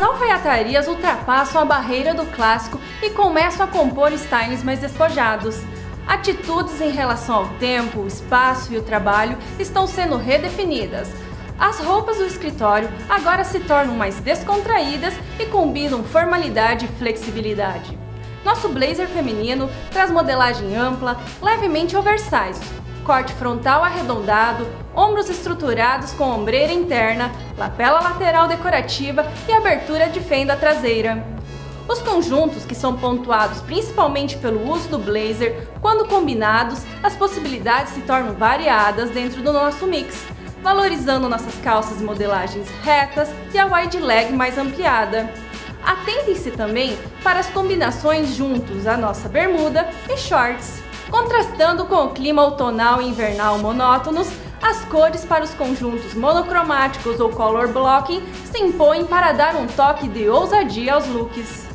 alfaiatarias ultrapassam a barreira do clássico e começam a compor styles mais despojados. Atitudes em relação ao tempo, o espaço e o trabalho estão sendo redefinidas. As roupas do escritório agora se tornam mais descontraídas e combinam formalidade e flexibilidade. Nosso blazer feminino traz modelagem ampla, levemente oversized, corte frontal arredondado, ombros estruturados com ombreira interna, lapela lateral decorativa e abertura de fenda traseira. Os conjuntos, que são pontuados principalmente pelo uso do blazer, quando combinados, as possibilidades se tornam variadas dentro do nosso mix, valorizando nossas calças e modelagens retas e a wide leg mais ampliada. Atentem-se também para as combinações juntos à nossa bermuda e shorts. Contrastando com o clima outonal e invernal monótonos, as cores para os conjuntos monocromáticos ou color blocking se impõem para dar um toque de ousadia aos looks.